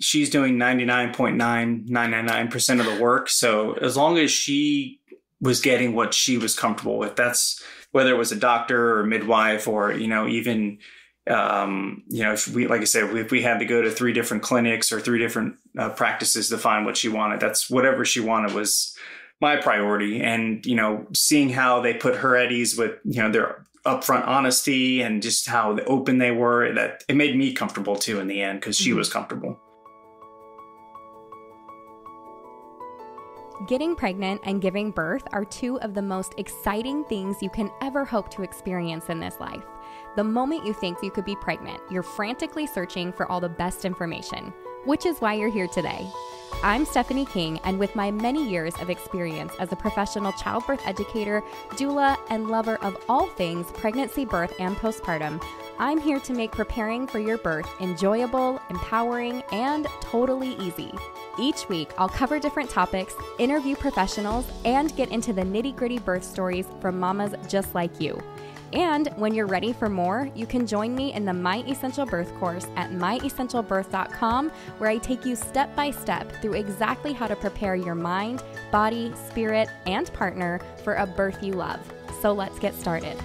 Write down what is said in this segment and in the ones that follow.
she's doing 99.9999% of the work. So as long as she was getting what she was comfortable with, that's whether it was a doctor or midwife or, you know, even um, you know, if we, like I said, if we had to go to three different clinics or three different uh, practices to find what she wanted, that's whatever she wanted was my priority. And, you know, seeing how they put her at ease with, you know, their upfront honesty and just how open they were, that it made me comfortable too in the end because she mm-hmm. was comfortable. Getting pregnant and giving birth are two of the most exciting things you can ever hope to experience in this life. The moment you think you could be pregnant, you're frantically searching for all the best information, which is why you're here today. I'm Stephanie King, and with my many years of experience as a professional childbirth educator, doula, and lover of all things pregnancy, birth, and postpartum, I'm here to make preparing for your birth enjoyable, empowering, and totally easy. Each week, I'll cover different topics, interview professionals, and get into the nitty gritty birth stories from mamas just like you. And when you're ready for more, you can join me in the My Essential Birth course at myessentialbirth.com, where I take you step by step through exactly how to prepare your mind, body, spirit, and partner for a birth you love. So let's get started.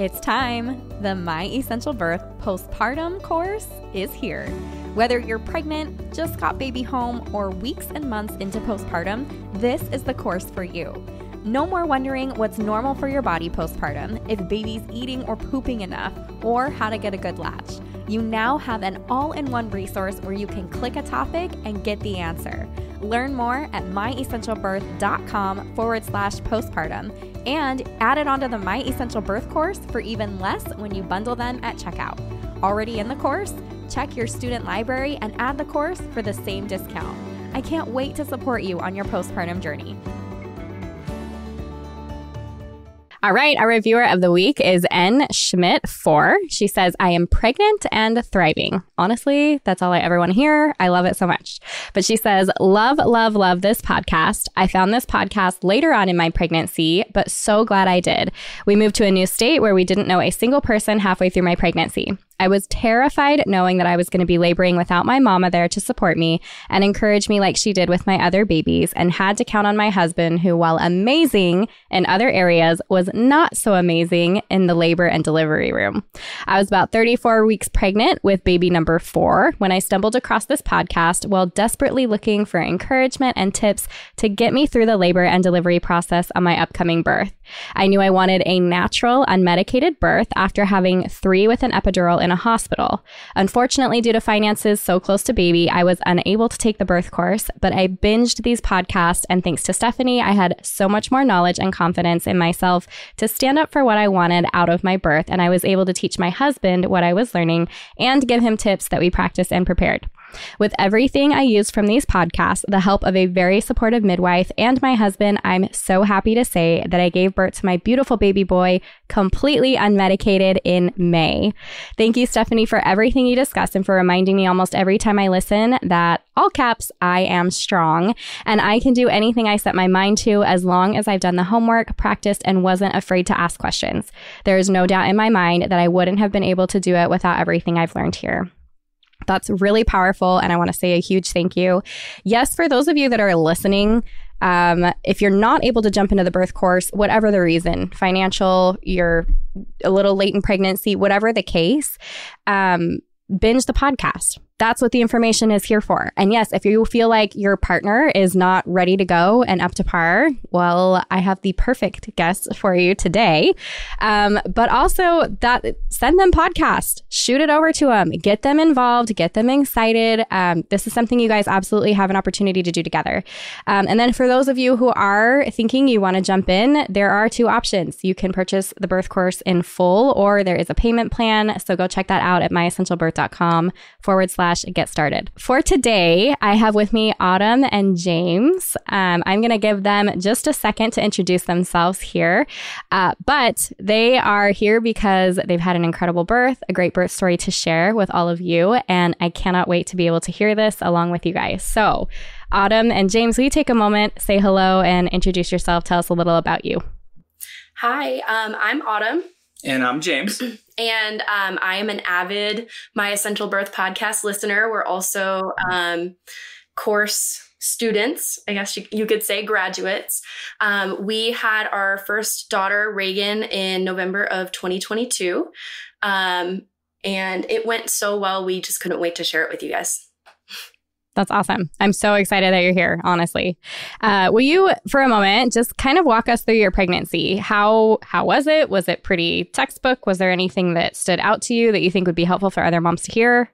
It's time. The My Essential Birth postpartum course is here. Whether you're pregnant, just got baby home, or weeks and months into postpartum, this is the course for you. No more wondering what's normal for your body postpartum, if baby's eating or pooping enough, or how to get a good latch. You now have an all in one resource where you can click a topic and get the answer. Learn more at myessentialbirth.com forward slash postpartum and add it onto the My Essential Birth course for even less when you bundle them at checkout. Already in the course? Check your student library and add the course for the same discount. I can't wait to support you on your postpartum journey. All right, our reviewer of the week is N Schmidt 4. She says, I am pregnant and thriving. Honestly, that's all I ever want to hear. I love it so much. But she says, Love, love, love this podcast. I found this podcast later on in my pregnancy, but so glad I did. We moved to a new state where we didn't know a single person halfway through my pregnancy. I was terrified knowing that I was going to be laboring without my mama there to support me and encourage me like she did with my other babies, and had to count on my husband, who, while amazing in other areas, was not so amazing in the labor and delivery room. I was about 34 weeks pregnant with baby number four when I stumbled across this podcast while desperately looking for encouragement and tips to get me through the labor and delivery process on my upcoming birth. I knew I wanted a natural, unmedicated birth after having three with an epidural in a hospital. Unfortunately, due to finances so close to baby, I was unable to take the birth course, but I binged these podcasts, and thanks to Stephanie, I had so much more knowledge and confidence in myself to stand up for what I wanted out of my birth, and I was able to teach my husband what I was learning and give him tips that we practiced and prepared. With everything I used from these podcasts, the help of a very supportive midwife, and my husband, I'm so happy to say that I gave birth to my beautiful baby boy completely unmedicated in May. Thank you, Stephanie, for everything you discuss and for reminding me almost every time I listen that all caps, I am strong and I can do anything I set my mind to as long as I've done the homework, practiced, and wasn't afraid to ask questions. There is no doubt in my mind that I wouldn't have been able to do it without everything I've learned here. That's really powerful. And I want to say a huge thank you. Yes, for those of you that are listening, um, if you're not able to jump into the birth course, whatever the reason, financial, you're a little late in pregnancy, whatever the case, um, binge the podcast that's what the information is here for. And yes, if you feel like your partner is not ready to go and up to par, well, I have the perfect guest for you today. Um, but also that send them podcast, shoot it over to them, get them involved, get them excited. Um, this is something you guys absolutely have an opportunity to do together. Um, and then for those of you who are thinking you want to jump in, there are two options. You can purchase the birth course in full, or there is a payment plan. So go check that out at myessentialbirth.com forward slash slash get started. For today, I have with me Autumn and James. Um, I'm going to give them just a second to introduce themselves here. Uh, but they are here because they've had an incredible birth, a great birth story to share with all of you. And I cannot wait to be able to hear this along with you guys. So, Autumn and James, will you take a moment, say hello, and introduce yourself? Tell us a little about you. Hi, um, I'm Autumn. And I'm James. And um, I am an avid My Essential Birth podcast listener. We're also um, course students, I guess you, you could say graduates. Um, we had our first daughter, Reagan, in November of 2022. Um, and it went so well, we just couldn't wait to share it with you guys. That's awesome. I'm so excited that you're here, honestly. Uh, will you, for a moment, just kind of walk us through your pregnancy? How how was it? Was it pretty textbook? Was there anything that stood out to you that you think would be helpful for other moms to hear?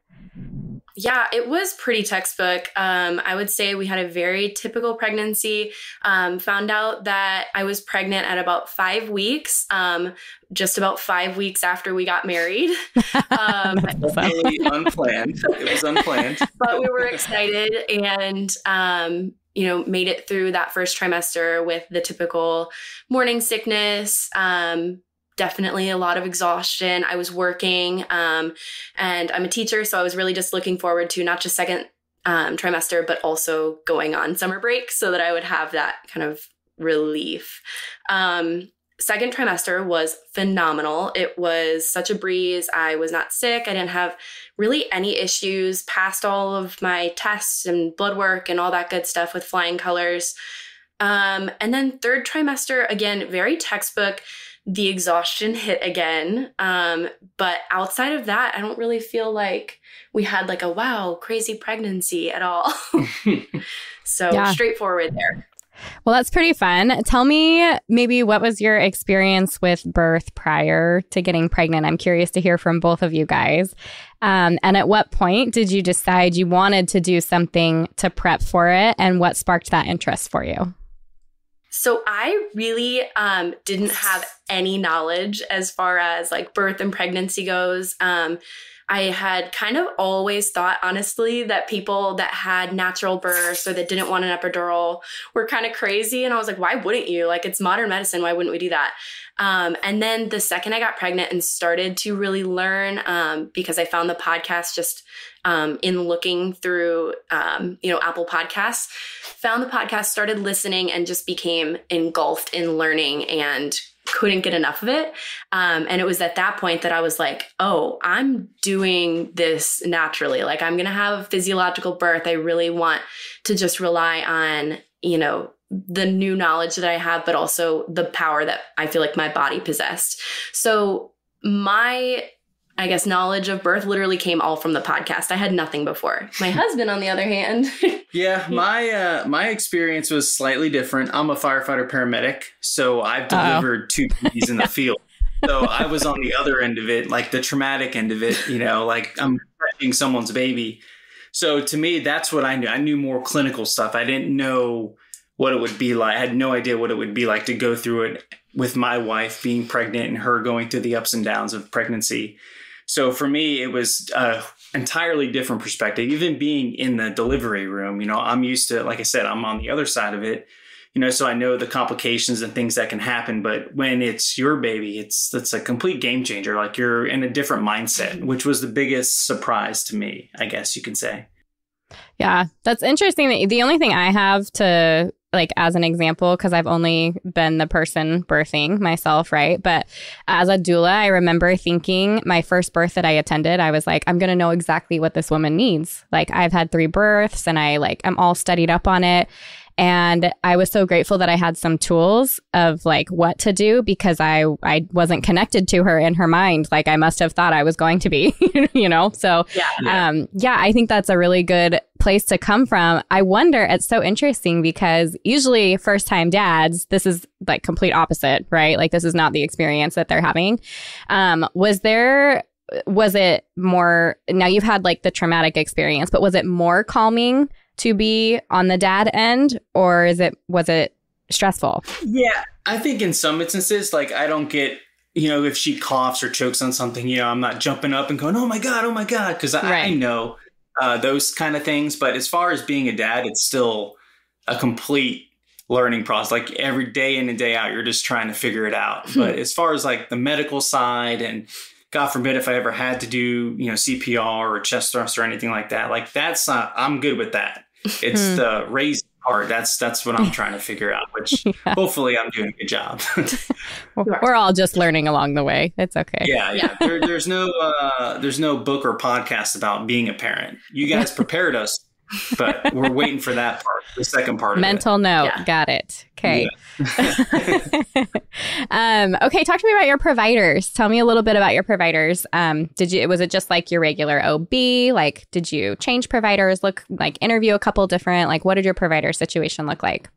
Yeah, it was pretty textbook. Um, I would say we had a very typical pregnancy. Um, found out that I was pregnant at about five weeks, um, just about five weeks after we got married. Um, really unplanned. It was unplanned. but we were excited and, um, you know, made it through that first trimester with the typical morning sickness, um, definitely a lot of exhaustion. I was working um, and I'm a teacher, so I was really just looking forward to not just second um, trimester, but also going on summer break so that I would have that kind of relief. Um, second trimester was phenomenal. It was such a breeze. I was not sick. I didn't have really any issues, passed all of my tests and blood work and all that good stuff with flying colors. Um, and then third trimester, again, very textbook the exhaustion hit again. Um, but outside of that, I don't really feel like we had like a wow, crazy pregnancy at all. so yeah. straightforward there. Well, that's pretty fun. Tell me maybe what was your experience with birth prior to getting pregnant? I'm curious to hear from both of you guys. Um, and at what point did you decide you wanted to do something to prep for it? And what sparked that interest for you? So I really um, didn't have any knowledge as far as like birth and pregnancy goes. Um, I had kind of always thought, honestly, that people that had natural births or that didn't want an epidural were kind of crazy. And I was like, why wouldn't you? Like, it's modern medicine. Why wouldn't we do that? Um, and then the second I got pregnant and started to really learn, um, because I found the podcast just um, in looking through, um, you know, Apple Podcasts, found the podcast, started listening, and just became engulfed in learning and couldn't get enough of it. Um, and it was at that point that I was like, oh, I'm doing this naturally. Like, I'm going to have a physiological birth. I really want to just rely on, you know, the new knowledge that I have, but also the power that I feel like my body possessed. So, my I guess knowledge of birth literally came all from the podcast. I had nothing before. My husband, on the other hand, yeah, my uh, my experience was slightly different. I'm a firefighter paramedic, so I've delivered Uh-oh. two babies in the field. So I was on the other end of it, like the traumatic end of it. You know, like I'm touching someone's baby. So to me, that's what I knew. I knew more clinical stuff. I didn't know what it would be like. I had no idea what it would be like to go through it with my wife being pregnant and her going through the ups and downs of pregnancy. So for me, it was a entirely different perspective. Even being in the delivery room, you know, I'm used to, like I said, I'm on the other side of it, you know, so I know the complications and things that can happen. But when it's your baby, it's it's a complete game changer. Like you're in a different mindset, mm-hmm. which was the biggest surprise to me, I guess you could say. Yeah, that's interesting. The only thing I have to like as an example because I've only been the person birthing myself, right? But as a doula, I remember thinking my first birth that I attended, I was like, I'm going to know exactly what this woman needs. Like I've had 3 births and I like I'm all studied up on it. And I was so grateful that I had some tools of like what to do because I I wasn't connected to her in her mind like I must have thought I was going to be, you know. So yeah. um yeah, I think that's a really good place to come from. I wonder, it's so interesting because usually first time dads, this is like complete opposite, right? Like this is not the experience that they're having. Um was there was it more now you've had like the traumatic experience, but was it more calming to be on the dad end or is it was it stressful? Yeah, I think in some instances like I don't get you know if she coughs or chokes on something, you know, I'm not jumping up and going, "Oh my god, oh my god," because I, right. I, know uh, those kind of things. But as far as being a dad, it's still a complete learning process. Like every day in and day out, you're just trying to figure it out. Hmm. But as far as like the medical side and God forbid if I ever had to do, you know, CPR or chest thrust or anything like that, like that's not, I'm good with that. It's hmm. the raising part. That's that's what I'm trying to figure out. Which yeah. hopefully I'm doing a good job. We're all just learning along the way. It's okay. Yeah, yeah. There, there's no uh, there's no book or podcast about being a parent. You guys prepared us but we're waiting for that part, the second part. Mental note, yeah. got it. Okay. Yeah. um, okay, talk to me about your providers. Tell me a little bit about your providers. Um, did you was it just like your regular OB? Like, did you change providers? Look, like interview a couple different. Like, what did your provider situation look like?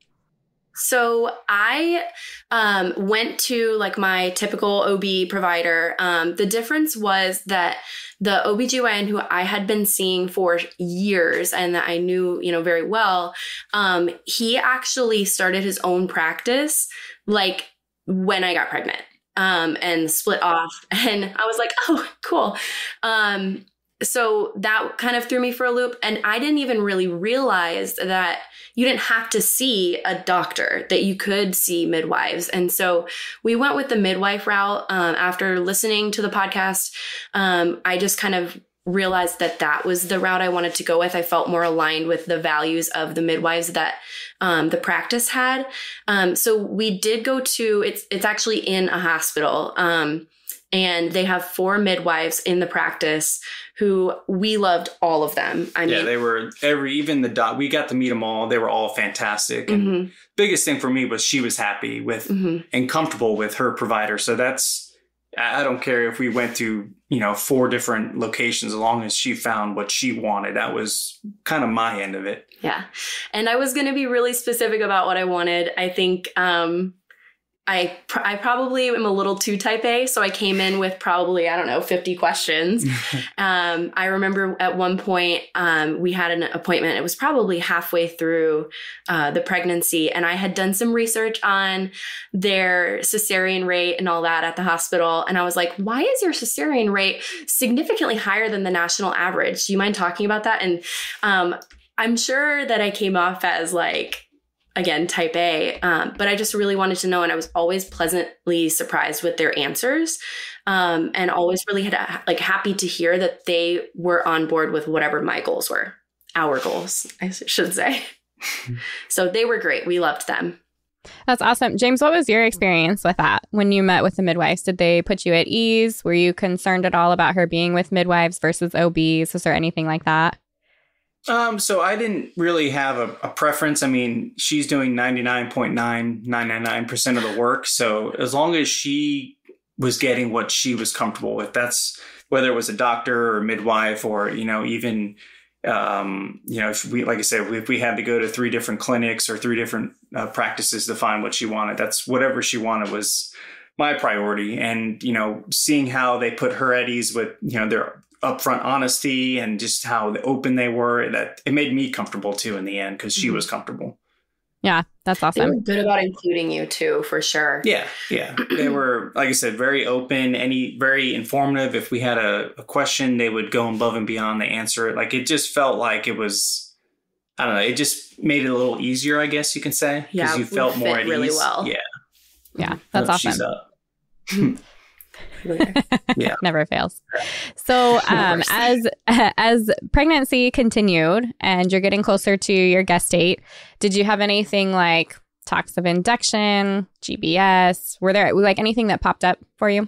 So I um, went to like my typical OB provider. Um, the difference was that the OBGYN who I had been seeing for years and that I knew, you know, very well, um, he actually started his own practice like when I got pregnant. Um, and split off. And I was like, oh, cool. Um, so that kind of threw me for a loop. And I didn't even really realize that you didn't have to see a doctor, that you could see midwives. And so we went with the midwife route. Um, after listening to the podcast, um, I just kind of realized that that was the route I wanted to go with. I felt more aligned with the values of the midwives that um, the practice had. Um, so we did go to it's it's actually in a hospital. Um, and they have four midwives in the practice who we loved all of them. I mean, yeah, they were every even the doc. We got to meet them all. They were all fantastic. And mm-hmm. biggest thing for me was she was happy with mm-hmm. and comfortable with her provider. So that's I don't care if we went to you know four different locations, as long as she found what she wanted. That was kind of my end of it. Yeah, and I was going to be really specific about what I wanted. I think. um I pr- I probably am a little too type A, so I came in with probably I don't know 50 questions. um, I remember at one point um, we had an appointment. It was probably halfway through uh, the pregnancy, and I had done some research on their cesarean rate and all that at the hospital. And I was like, "Why is your cesarean rate significantly higher than the national average? Do you mind talking about that?" And um, I'm sure that I came off as like again type a um, but i just really wanted to know and i was always pleasantly surprised with their answers um, and always really had like happy to hear that they were on board with whatever my goals were our goals i should say. So they were great. We loved them. That's awesome. James what was your experience with that? When you met with the midwives did they put you at ease? Were you concerned at all about her being with midwives versus obs was there anything like that um, so I didn't really have a, a preference. I mean, she's doing 99.9999% of the work. So as long as she was getting what she was comfortable with, that's whether it was a doctor or midwife or, you know, even, um, you know, if we, like I said, if we had to go to three different clinics or three different uh, practices to find what she wanted, that's whatever she wanted was my priority. And, you know, seeing how they put her at ease with, you know, their upfront honesty and just how open they were that it made me comfortable too in the end because she mm-hmm. was comfortable. Yeah that's awesome. they were good about including you too for sure. Yeah yeah. They were like i said very open any very informative. If we had a, a question they would go above and beyond to answer it. Like it just felt like it was i don't know it just made it a little easier i guess you can say yeah you felt more at really ease. well. Yeah. Yeah that's awesome yeah. Never fails. So um, as as pregnancy continued and you're getting closer to your guess date did you have anything like talks of induction gbs were there like anything that popped up for you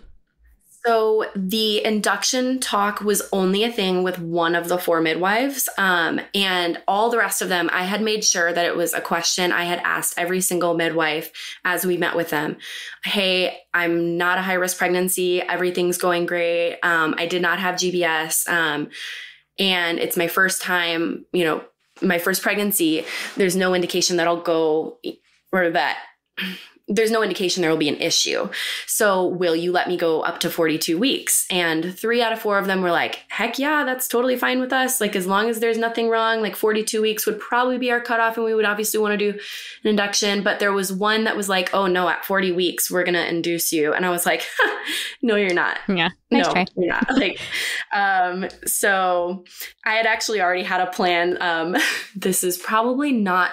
so the induction talk was only a thing with one of the four midwives. Um, and all the rest of them, I had made sure that it was a question I had asked every single midwife as we met with them. Hey, I'm not a high risk pregnancy. Everything's going great. Um, I did not have GBS. Um, and it's my first time, you know, my first pregnancy. There's no indication that I'll go or that there's no indication there will be an issue. So, will you let me go up to 42 weeks? And three out of four of them were like, heck yeah, that's totally fine with us. Like, as long as there's nothing wrong, like 42 weeks would probably be our cutoff, and we would obviously want to do an induction. But there was one that was like, oh no, at 40 weeks, we're going to induce you. And I was like, no, you're not. Yeah. Nice no, try. you're not. Like, um, so I had actually already had a plan. Um, this is probably not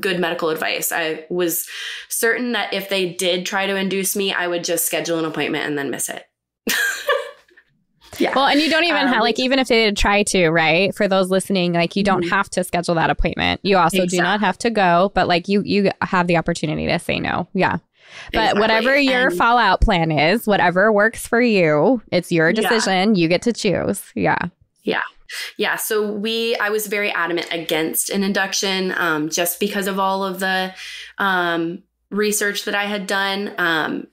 good medical advice. I was certain that if they did try to induce me, I would just schedule an appointment and then miss it. Yeah. Well, and you don't even um, have, like, even if they did try to, right? For those listening, like, you don't mm-hmm. have to schedule that appointment. You also exactly. do not have to go, but like, you, you have the opportunity to say no. Yeah. But exactly. whatever your and, fallout plan is, whatever works for you, it's your decision. Yeah. You get to choose. Yeah. Yeah. Yeah. So we, I was very adamant against an induction um, just because of all of the um, research that I had done. Um,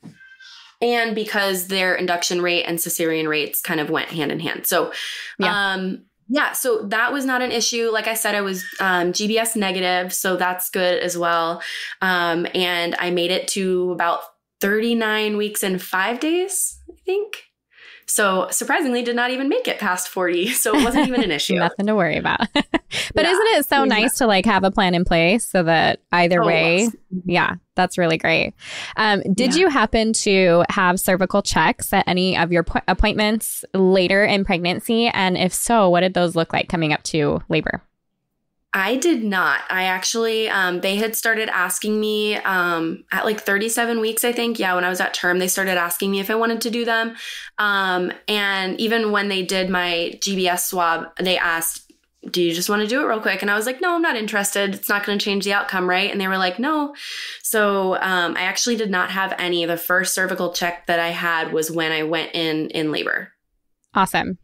and because their induction rate and cesarean rates kind of went hand in hand. So, yeah. um, yeah, so that was not an issue. Like I said, I was um, GBS negative, so that's good as well. Um, and I made it to about 39 weeks and five days, I think. So surprisingly, did not even make it past 40. So it wasn't even an issue. Nothing to worry about. but yeah. isn't it so nice to like have a plan in place so that either oh, way, yeah, that's really great. Um, did yeah. you happen to have cervical checks at any of your po- appointments later in pregnancy? And if so, what did those look like coming up to labor? I did not. I actually, um, they had started asking me um, at like 37 weeks, I think. Yeah, when I was at term, they started asking me if I wanted to do them. Um, and even when they did my GBS swab, they asked, Do you just want to do it real quick? And I was like, No, I'm not interested. It's not going to change the outcome, right? And they were like, No. So um, I actually did not have any. The first cervical check that I had was when I went in in labor. Awesome.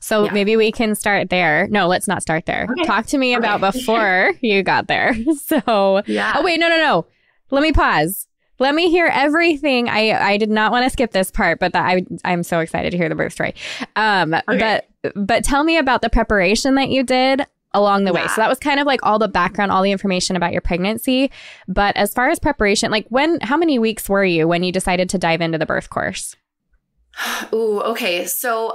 So yeah. maybe we can start there. No, let's not start there. Okay. Talk to me okay. about before you got there. So, yeah. Oh, wait, no, no, no. Let me pause. Let me hear everything. I I did not want to skip this part, but that I I'm so excited to hear the birth story. Um, okay. but but tell me about the preparation that you did along the yeah. way. So that was kind of like all the background, all the information about your pregnancy. But as far as preparation, like when, how many weeks were you when you decided to dive into the birth course? Ooh, okay. So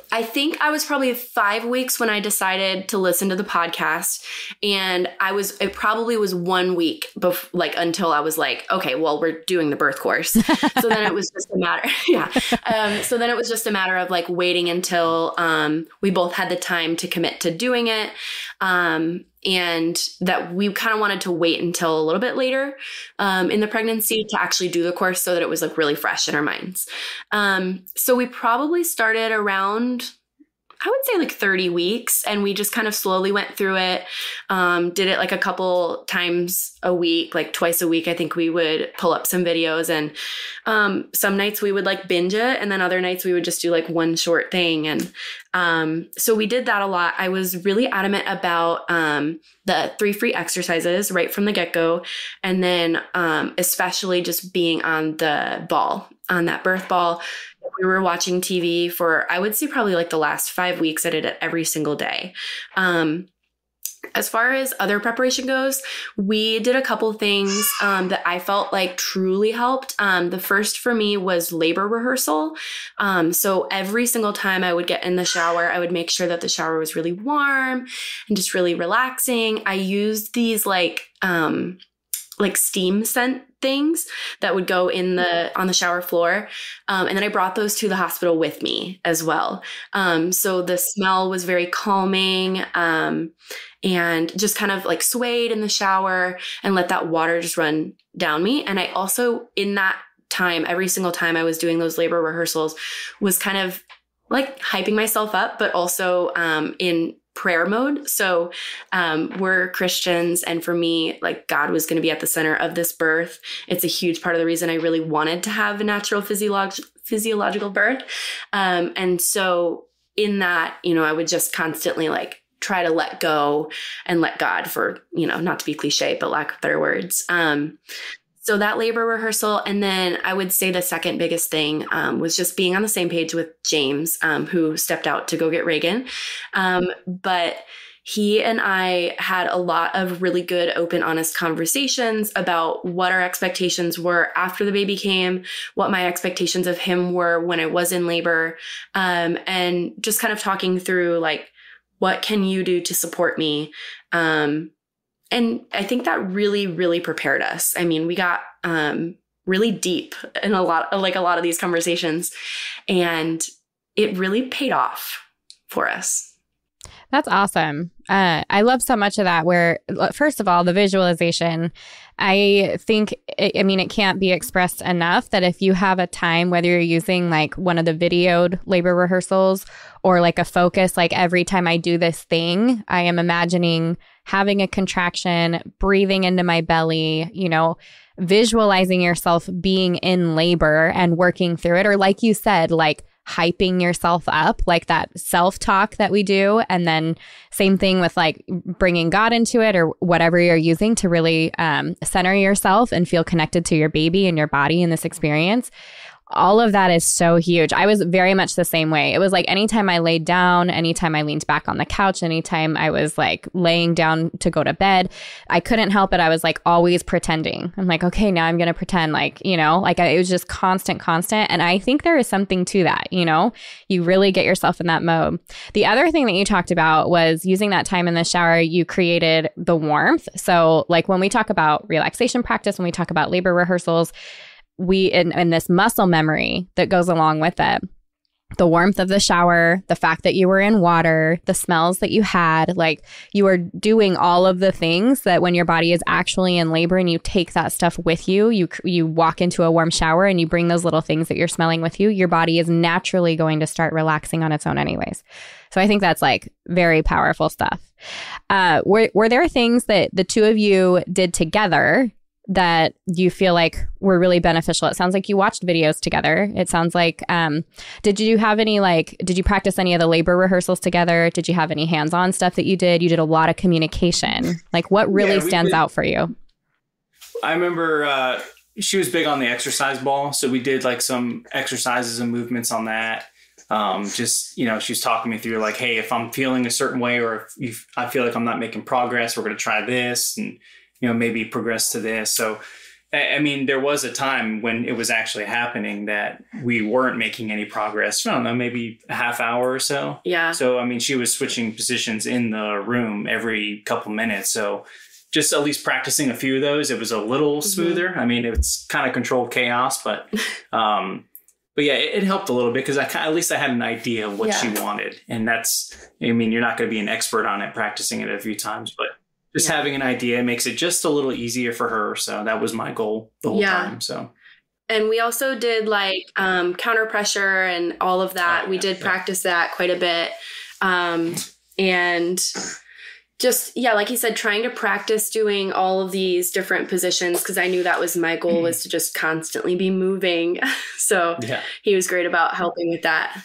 I think I was probably five weeks when I decided to listen to the podcast. And I was, it probably was one week before, like until I was like, okay, well, we're doing the birth course. so then it was just a matter. yeah. Um, so then it was just a matter of like waiting until um, we both had the time to commit to doing it. Um, and that we kind of wanted to wait until a little bit later um, in the pregnancy to actually do the course so that it was like really fresh in our minds. Um, so we probably started around I would say like 30 weeks. And we just kind of slowly went through it. Um, did it like a couple times a week, like twice a week. I think we would pull up some videos and um, some nights we would like binge it. And then other nights we would just do like one short thing. And um, so we did that a lot. I was really adamant about um, the three free exercises right from the get go. And then um, especially just being on the ball, on that birth ball we were watching TV for, I would say, probably like the last five weeks. I did it every single day. Um, as far as other preparation goes, we did a couple things um, that I felt like truly helped. Um, the first for me was labor rehearsal. Um, so every single time I would get in the shower, I would make sure that the shower was really warm and just really relaxing. I used these like, um, like steam scent things that would go in the on the shower floor. Um, and then i brought those to the hospital with me as well. Um, so the smell was very calming um, and just kind of like swayed in the shower and let that water just run down me. And i also in that time every single time i was doing those labor rehearsals was kind of like hyping myself up but also um, in prayer mode. So um, we're Christians, and for me, like God was going to be at the center of this birth. It's a huge part of the reason I really wanted to have a natural physiolog- physiological birth. Um, and so in that, you know, I would just constantly like try to let go and let God for, you know, not to be cliche, but lack of better words. Um, so that labor rehearsal and then i would say the second biggest thing um, was just being on the same page with james um, who stepped out to go get reagan. Um, but he and i had a lot of really good open honest conversations about what our expectations were after the baby came what my expectations of him were when i was in labor um, and just kind of talking through like what can you do to support me? Um, and I think that really, really prepared us. I mean, we got um, really deep in a lot, like a lot of these conversations, and it really paid off for us. That's awesome. Uh, I love so much of that. Where, first of all, the visualization, I think, I mean, it can't be expressed enough that if you have a time, whether you're using like one of the videoed labor rehearsals or like a focus, like every time I do this thing, I am imagining having a contraction, breathing into my belly, you know, visualizing yourself being in labor and working through it. Or, like you said, like, hyping yourself up, like that self talk that we do. And then same thing with like bringing God into it or whatever you're using to really um, center yourself and feel connected to your baby and your body in this experience all of that is so huge. I was very much the same way. It was like anytime I laid down, anytime I leaned back on the couch, anytime I was like laying down to go to bed, I couldn't help it. I was like always pretending. I'm like, okay, now I'm going to pretend like, you know, like I, it was just constant, constant. And I think there is something to that, you know, you really get yourself in that mode. The other thing that you talked about was using that time in the shower, you created the warmth. So, like when we talk about relaxation practice, when we talk about labor rehearsals, we in, in this muscle memory that goes along with it the warmth of the shower, the fact that you were in water, the smells that you had, like you are doing all of the things that when your body is actually in labor and you take that stuff with you, you you walk into a warm shower and you bring those little things that you're smelling with you, your body is naturally going to start relaxing on its own anyways. So I think that's like very powerful stuff. Uh, were were there things that the two of you did together that you feel like were really beneficial? It sounds like you watched videos together. It sounds like, um, did you have any like, did you practice any of the labor rehearsals together? Did you have any hands on stuff that you did? You did a lot of communication. Like, what really yeah, stands did, out for you? I remember uh, she was big on the exercise ball. So we did like some exercises and movements on that. Um, just you know, she was talking me through like, hey, if I'm feeling a certain way, or if I feel like I'm not making progress, we're going to try this, and you know maybe progress to this so I mean, there was a time when it was actually happening that we weren't making any progress. I don't know, maybe a half hour or so. Yeah. So, I mean, she was switching positions in the room every couple minutes. So, just at least practicing a few of those, it was a little mm-hmm. smoother. Mm-hmm. I mean, it's kind of controlled chaos, but, um, but yeah, it, it helped a little bit because I at least I had an idea of what yeah. she wanted, and that's. I mean, you're not going to be an expert on it practicing it a few times, but just yeah. having an idea makes it just a little easier for her. So that was my goal the whole yeah. time. So and we also did like um, counter pressure and all of that. Oh, we did yeah. practice that quite a bit. Um, and just yeah, like you said, trying to practice doing all of these different positions because I knew that was my goal mm. was to just constantly be moving. so yeah. he was great about helping with that.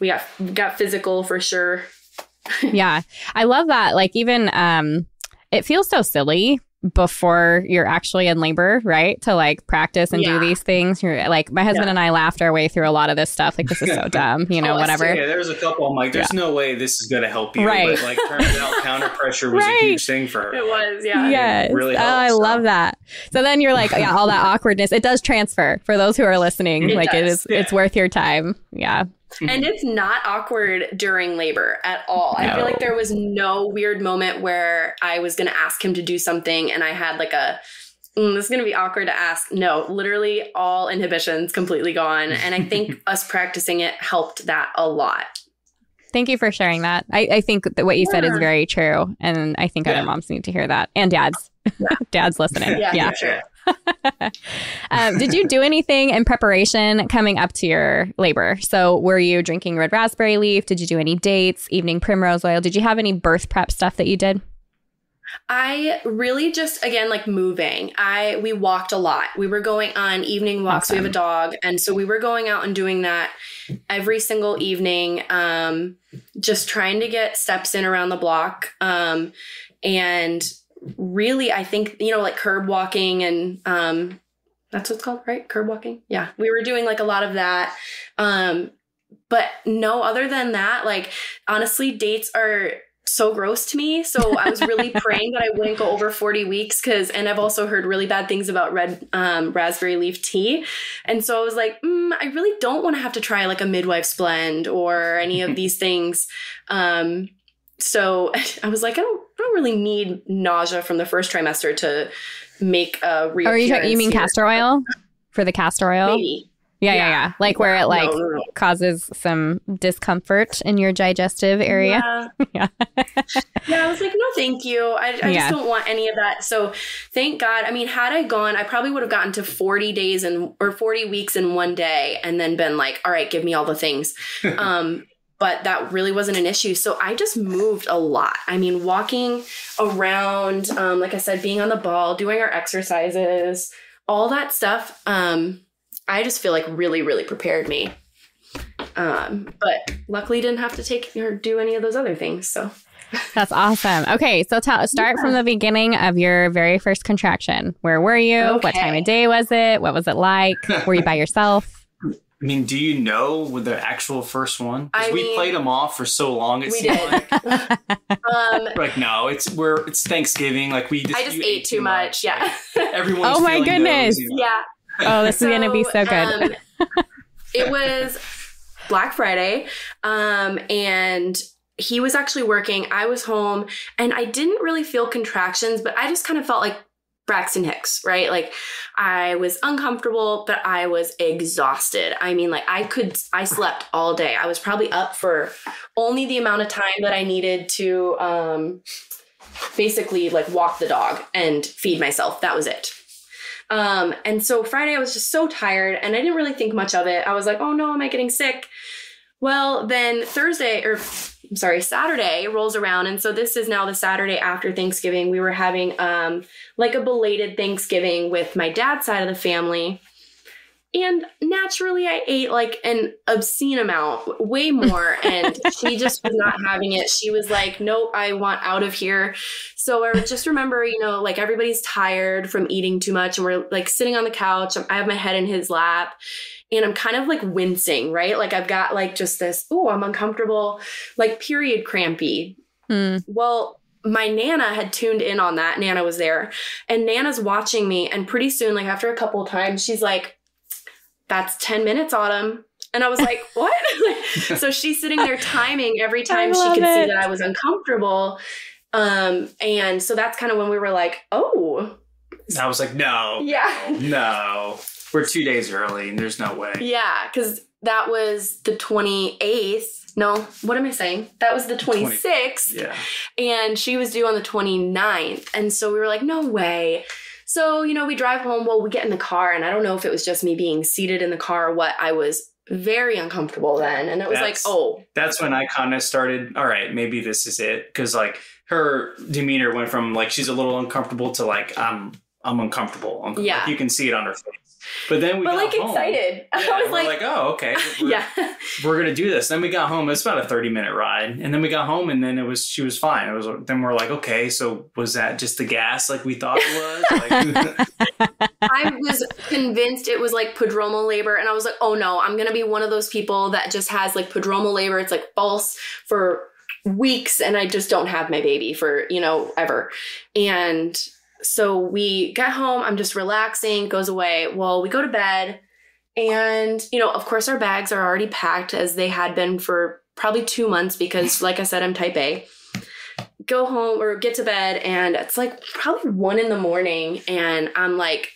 We got we got physical for sure. yeah, I love that. Like even um, it feels so silly before you're actually in labor, right? To like practice and yeah. do these things. You're like, my husband yeah. and I laughed our way through a lot of this stuff. Like, this is so dumb, you know, oh, whatever. Yeah, there's a couple. I'm like, there's yeah. no way this is going to help you. Right. But like, turns out counter pressure was right. a huge thing for her. It was, yeah. Yes. Really helped, oh, I so. love that. So then you're like, yeah, all that awkwardness, it does transfer for those who are listening. It like, does. it is, it's worth your time. Yeah. And it's not awkward during labor at all. No. I feel like there was no weird moment where I was going to ask him to do something and I had like a mm, this is going to be awkward to ask. No, literally all inhibitions completely gone. And I think us practicing it helped that a lot. Thank you for sharing that. I, I think that what you said is very true. And I think yeah. other moms need to hear that and dads. Yeah. dads listening. Yeah. yeah. Sure. um, did you do anything in preparation coming up to your labor? So, were you drinking red raspberry leaf? Did you do any dates, evening primrose oil? Did you have any birth prep stuff that you did? I really just again like moving. I we walked a lot. We were going on evening walks. Awesome. We have a dog, and so we were going out and doing that every single evening. Um, just trying to get steps in around the block. Um, and really, I think, you know, like curb walking and, um, that's what's called, right? Curb walking. Yeah. We were doing like a lot of that. Um, but no, other than that, like honestly, dates are so gross to me. So I was really praying that I wouldn't go over 40 weeks because, and I've also heard really bad things about red um, raspberry leaf tea. And so I was like, mm, I really don't want to have to try like a midwife's blend or any of these things. Um, so I was like, I don't, don't really need nausea from the first trimester to make a reappearance. Or you, you mean castor oil for the castor oil? Maybe. Yeah, yeah, yeah. Like where it like No, no, no. causes some discomfort in your digestive area. Yeah. Yeah. yeah, I was like, no, thank you. I, I Yeah. just don't want any of that. So thank God. I mean, had I gone, I probably would have gotten to 40 days and or 40 weeks in one day and then been like, all right, give me all the things. um, but that really wasn't an issue. So I just moved a lot. I mean, walking around, um, like I said, being on the ball, doing our exercises, all that stuff. Um, I just feel like really, really prepared me. Um, but luckily didn't have to take or do any of those other things. So That's awesome. Okay, so tell start from the beginning of your very first contraction. Where were you? What time of day was it? What was it like? were you by yourself? I mean, do you know with the actual first one? 'Cause I we mean- played them off for so long. It We seemed did. like um, like no, it's we're it's Thanksgiving. Like we just I just you ate too much. Yeah. Everyone's Oh my goodness. those, you know. yeah. Oh, this is going to be so good. um, it was Black Friday. Um, and he was actually working. I was home and I didn't really feel contractions, but I just kind of felt like Braxton Hicks, right? Like I was uncomfortable, but I was exhausted. I mean, like I could, I slept all day. I was probably up for only the amount of time that I needed to um, basically like walk the dog and feed myself. That was it. Um, and so Friday I was just so tired and I didn't really think much of it. I was like, oh no, am I getting sick? Well, then Thursday or I'm sorry, Saturday rolls around. And so this is now the Saturday after Thanksgiving. We were having um like a belated Thanksgiving with my dad's side of the family. And naturally, I ate like an obscene amount, way more. And she just was not having it. She was like, Nope, I want out of here. So I just remember, you know, like everybody's tired from eating too much. And we're like sitting on the couch. I have my head in his lap and I'm kind of like wincing, right? Like I've got like just this, oh, I'm uncomfortable, like period crampy. Hmm. Well, my Nana had tuned in on that. Nana was there, and Nana's watching me. And pretty soon, like after a couple of times, she's like, "That's ten minutes, Autumn." And I was like, "What?" so she's sitting there timing every time she love could see that I was uncomfortable. Um, and so that's kind of when we were like, "Oh, I was like, no, yeah." no, we're two days early, and there's no way. Yeah, because that was the 28th. No, what am I saying? That was the 26th. Yeah, And she was due on the 29th. And so we were like, no way. So, you know, we drive home. Well, we get in the car, and I don't know if it was just me being seated in the car or what. I was very uncomfortable then. And it was That's- like, oh, that's when I kind of started. All right, maybe this is it because like her demeanor went from like she's a little uncomfortable to like I'm I'm uncomfortable. uncomfortable. Yeah. Like, you can see it on her face. But then we but got like home. excited. Yeah, I was we're like, like, oh, okay. We're, yeah. we're gonna do this. Then we got home. It's about a thirty minute ride, and then we got home, and then it was she was fine. It was then we're like, okay, so was that just the gas like we thought it was? Like, I was convinced it was like prodromal labor, and I was like, oh no, I'm gonna be one of those people that just has like prodromal labor. It's like false for weeks, and I just don't have my baby for you know ever. And so we get home. I'm just relaxing. Goes away. Well, we go to bed, and you know, of course, our bags are already packed as they had been for probably two months because, like I said, I'm type A go home or get to bed and it's like probably one in the morning and I'm like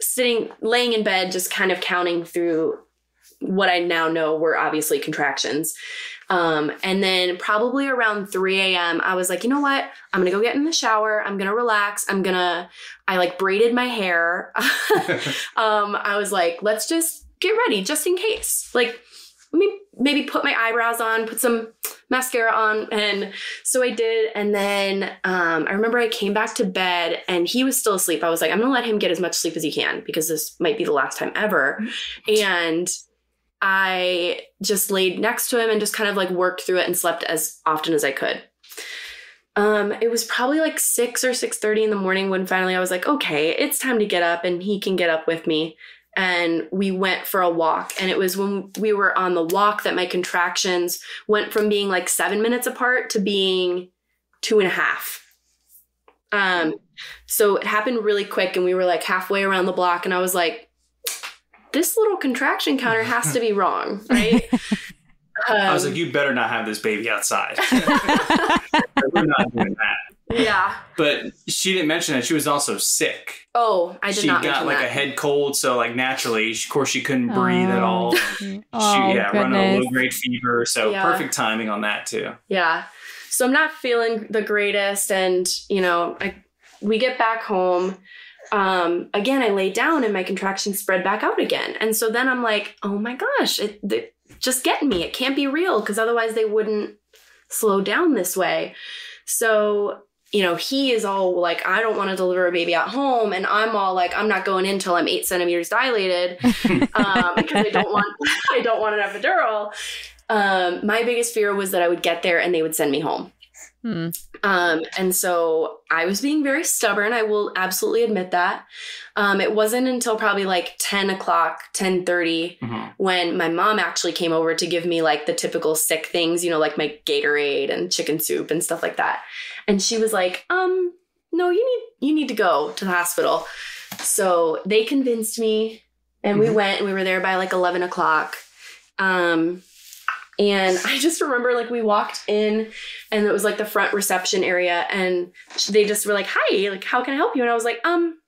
sitting laying in bed just kind of counting through what I now know were obviously contractions. Um, and then probably around 3 a.m., I was like, you know what? I'm gonna go get in the shower. I'm gonna relax. I'm gonna, I like braided my hair. um, I was like, let's just get ready just in case. Like, let me maybe put my eyebrows on, put some mascara on. And so I did. And then um, I remember I came back to bed and he was still asleep. I was like, I'm going to let him get as much sleep as he can because this might be the last time ever. And I just laid next to him and just kind of like worked through it and slept as often as I could. Um, it was probably like six or six thirty in the morning when finally I was like, okay, it's time to get up, and he can get up with me. And we went for a walk, and it was when we were on the walk that my contractions went from being like seven minutes apart to being two and a half. Um, so it happened really quick, and we were like halfway around the block, and I was like, this little contraction counter has to be wrong, right? I was Um, like, you better not have this baby outside. We're not doing that. Yeah. But she didn't mention that she was also sick. Oh, I did she not She got like that. a head cold, so like naturally, of course, she couldn't breathe at Oh. all. Oh, she yeah, run a low grade fever, so Yeah. perfect timing on that too. Yeah. So I'm not feeling the greatest. And, you know, I, we get back home. Um, again, I lay down and my contractions spread back out again. And so then I'm like, oh my gosh, it, it just getting me. It can't be real because otherwise they wouldn't slow down this way. So, you know, he is all like, I don't want to deliver a baby at home. And I'm all like, I'm not going in till I'm eight centimeters dilated um, because I don't want, I don't want an epidural. Um, my biggest fear was that I would get there and they would send me home. Hmm. Um, and so I was being very stubborn. I will absolutely admit that. Um, it wasn't until probably like 10 o'clock, 1030 Mhm. when my mom actually came over to give me like the typical sick things, you know, like my Gatorade and chicken soup and stuff like that. And she was like, um, no, you need, you need to go to the hospital. So they convinced me and we Mhm. went and we were there by like 11 o'clock. Um, and I just remember like we walked in and it was like the front reception area and they just were like, hi, like, how can I help you? And I was like, um,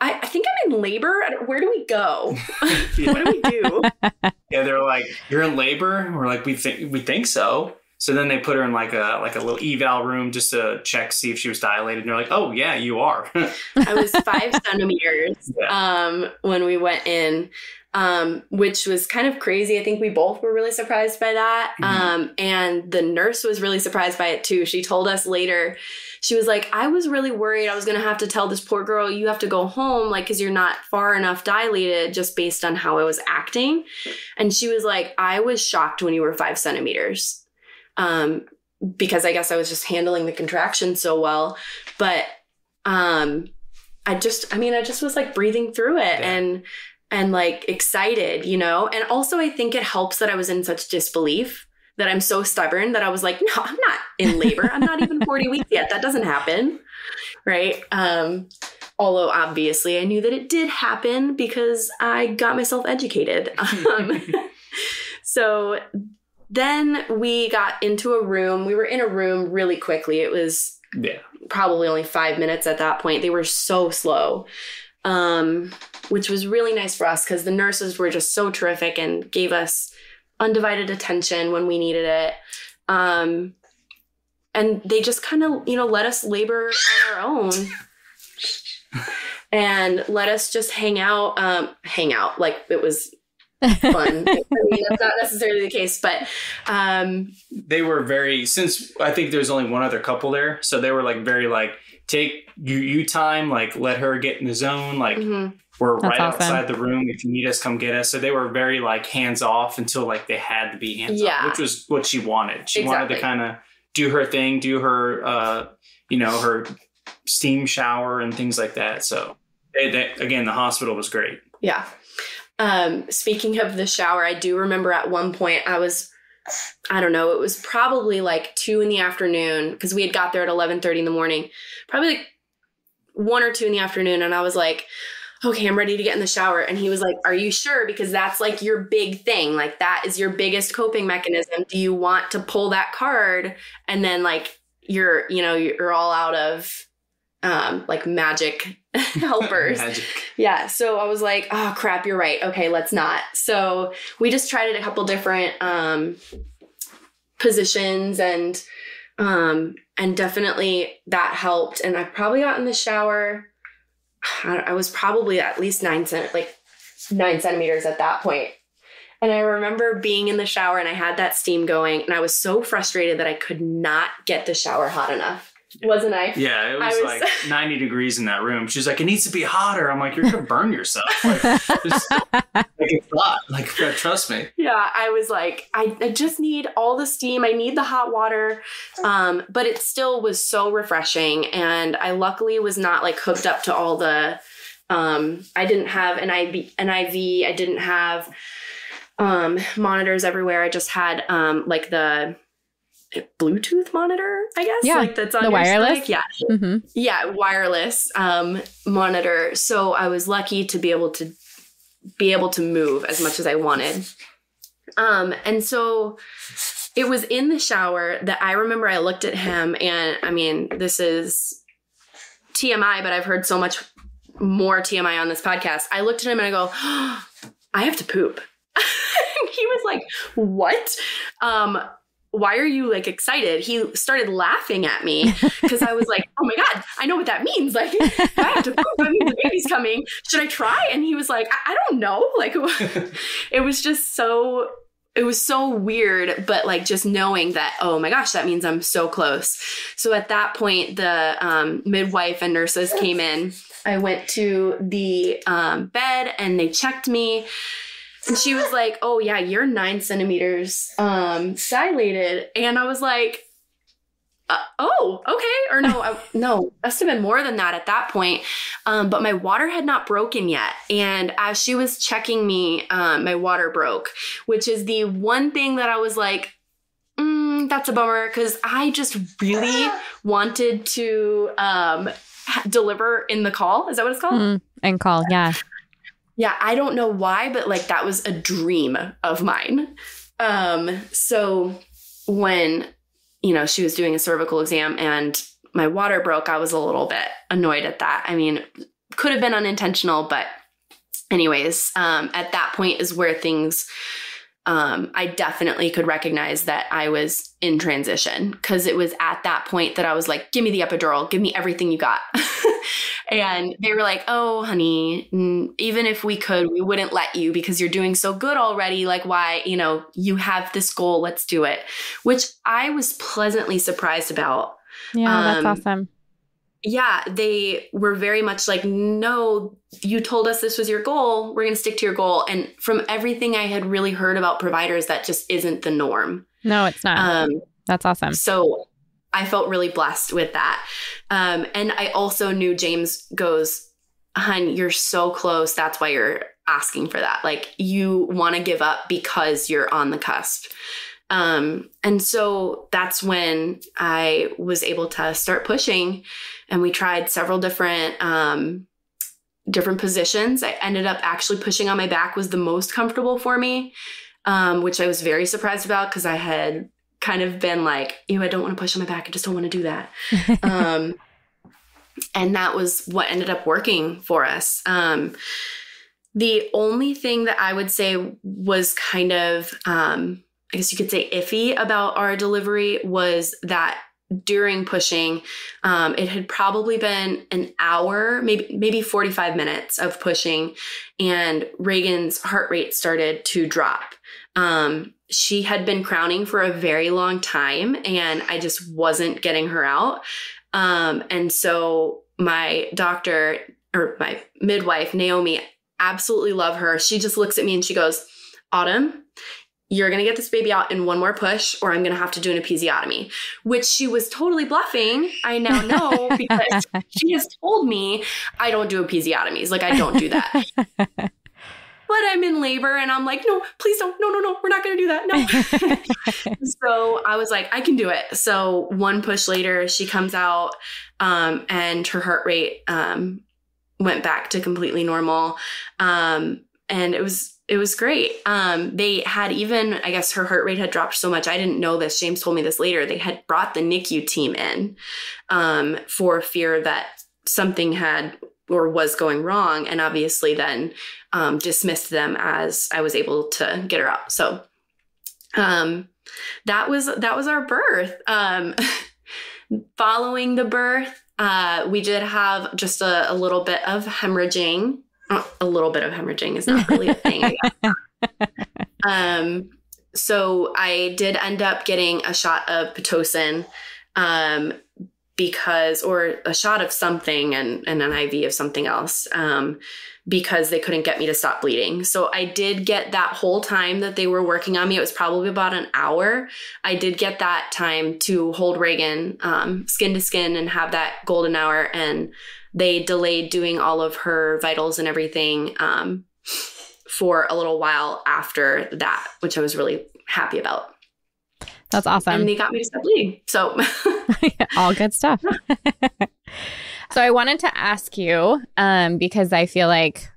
I, I think I'm in labor. Where do we go? what do we do? Yeah, they're like, "You're in labor." We're like, "We think we think so." So then they put her in like a like a little eval room just to check see if she was dilated. And they're like, "Oh yeah, you are." I was five centimeters um, when we went in, um, which was kind of crazy. I think we both were really surprised by that. Mhm. Um, and the nurse was really surprised by it too. She told us later, she was like, I was really worried I was going to have to tell this poor girl, you have to go home, like, because you're not far enough dilated just based on how I was acting. And she was like, I was shocked when you were five centimeters. Um, because I guess I was just handling the contraction so well. But um, I just, I mean, I just was like breathing through it Yeah. and, and like excited, you know? And also, I think it helps that I was in such disbelief that I'm so stubborn that I was like, no, I'm not in labor. I'm not even 40 weeks yet. That doesn't happen. Right. Um, although obviously I knew that it did happen because I got myself educated. Um, so then we got into a room. We were in a room really quickly. It was yeah, probably only five minutes at that point. They were so slow, um, which was really nice for us because the nurses were just so terrific and gave us undivided attention when we needed it. Um, and they just kind of, you know, let us labor on our own and let us just hang out, um, hang out like it was fun. I mean, that's not necessarily the case, but um, they were very since I think there's only one other couple there, so they were like very like take you you time, like let her get in the zone, like mhm. we're That's right awesome. outside the room. If you need us, come get us. So they were very like hands off until like they had to be hands Yeah. off, which was what she wanted. She wanted to kind of do her thing, do her, uh, you know, her steam shower and things like that. So they, they, again, the hospital was great. Yeah. Um, speaking of the shower, I do remember at one point I was, I don't know, it was probably like two in the afternoon because we had got there at eleven thirty in the morning, probably like one or two in the afternoon, and I was like, okay, I'm ready to get in the shower. And he was like, Are you sure? Because that's like your big thing. Like that is your biggest coping mechanism. Do you want to pull that card and then like you're, you know, you're all out of um like magic helpers. Magic. Yeah. So I was like, oh crap, you're right. Okay, let's not. So we just tried it a couple different um positions and um and definitely that helped. And I probably got in the shower. I, I was probably at least nine cent like nine centimeters at that point. And I remember being in the shower and I had that steam going and I was so frustrated that I could not get the shower hot enough. Wasn't I? Yeah, it was, was- like 90 degrees in that room. She's like, it needs to be hotter. I'm like, you're going to burn yourself. Like, just, like, it's hot. Like, trust me. Yeah, I was like, I, I just need all the steam. I need the hot water. Um, but it still was so refreshing. And I luckily was not like hooked up to all the um I didn't have an IV an IV. I didn't have um monitors everywhere. I just had um like the Bluetooth monitor, I guess. Yeah, Like that's on the your wireless? stomach. Yeah hmm yeah wireless um monitor so i was lucky to be able to be able to move as much as i wanted um and so it was in the shower that I remember I looked at him and I mean, this is TMI, but I've heard so much more TMI on this podcast. I looked at him and I go, oh, I have to poop. he was like, What? Um, why are you like excited? He started laughing at me because I was like, oh my God, I know what that means. Like, I have to. That means the baby's coming. Should I try? And he was like, I, I don't know. Like, it was just so, it was so weird, but like just knowing that, oh my gosh, that means I'm so close. So at that point, the um, midwife and nurses came in. I went to the um, bed and they checked me and she was like, "Oh yeah, you're nine centimeters um, dilated," and I was like, uh, "Oh, okay." Or no, I, no, must have been more than that at that point. Um, but my water had not broken yet, and as she was checking me, um, my water broke, which is the one thing that I was like. Mm, that's a bummer because I just really wanted to um, deliver in the caul. Is that what it's called? Mm, and caul, yeah. Yeah, I don't know why, but like that was a dream of mine. Um, so when, you know, she was doing a cervical exam and my water broke, I was a little bit annoyed at that. I mean, could have been unintentional, but anyways, um, at that point is where things um, I definitely could recognize that I was in transition because it was at that point that I was like, give me the epidural, give me everything you got. and they were like, oh, honey, even if we could, we wouldn't let you because you're doing so good already. Like, why, you know, you have this goal, let's do it, which I was pleasantly surprised about. Yeah, that's um, awesome yeah, they were very much like, no, you told us this was your goal. We're going to stick to your goal. And from everything I had really heard about providers, that just isn't the norm. No, it's not. Um, That's awesome. So I felt really blessed with that. Um, and I also knew James goes, Hun, you're so close. That's why you're asking for that. Like you want to give up because you're on the cusp. Um, and so that's when I was able to start pushing and we tried several different um, different positions. I ended up actually pushing on my back was the most comfortable for me, um, which I was very surprised about because I had kind of been like, you know, I don't want to push on my back. I just don't want to do that. um, and that was what ended up working for us. Um, the only thing that I would say was kind of, um, I guess you could say iffy about our delivery was that during pushing um, it had probably been an hour maybe maybe 45 minutes of pushing and reagan's heart rate started to drop. Um, she had been crowning for a very long time and i just wasn't getting her out. Um, and so my doctor or my midwife naomi absolutely love her. She just looks at me and she goes autumn you're going to get this baby out in one more push or I'm going to have to do an episiotomy, which she was totally bluffing. I now know because she has told me I don't do episiotomies. Like I don't do that. but I'm in labor and I'm like, no, please don't. No, no, no. We're not going to do that. No. so I was like, I can do it. So one push later, she comes out um, and her heart rate um, went back to completely normal. Um, and it was it was great. Um, they had even, I guess her heart rate had dropped so much. I didn't know this. James told me this later. They had brought the NICU team in um, for fear that something had or was going wrong, and obviously then um, dismissed them as I was able to get her out. So um, that was that was our birth. Um, following the birth, uh, we did have just a, a little bit of hemorrhaging a little bit of hemorrhaging is not really a thing. um, so I did end up getting a shot of pitocin um, because, or a shot of something and, and an IV of something else um, because they couldn't get me to stop bleeding. So I did get that whole time that they were working on me. It was probably about an hour. I did get that time to hold Reagan um, skin to skin and have that golden hour and they delayed doing all of her vitals and everything um, for a little while after that, which I was really happy about. That's awesome. And they got me to stop bleeding. So, all good stuff. so, I wanted to ask you um, because I feel like